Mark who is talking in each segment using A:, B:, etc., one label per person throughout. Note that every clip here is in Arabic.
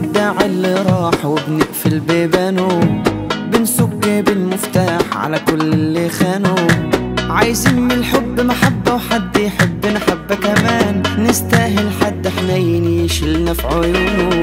A: بنودع اللي راح وبنقفل بيبانه بنسك بالمفتاح على كل اللي خانوا عايزين من الحب محبة وحد يحبنا حبة كمان. نستاهل حد حنين يشيلنا في عيونه.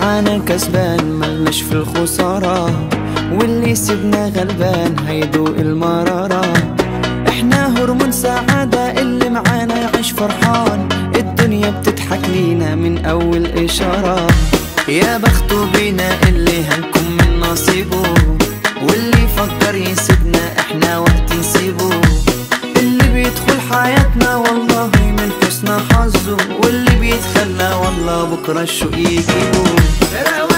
A: معانا كسبان ملناش في الخسارة. واللي سيبنا غلبان هيدوق المرارة. إحنا هرمون سعادة اللي معانا يعيش فرحان. الدنيا بتضحك لينا من أول إشارة. يا بخته بينا اللي هنكون من نصيبه. واللي يفكر يسيبنا حسن حظه واللي بيتخلى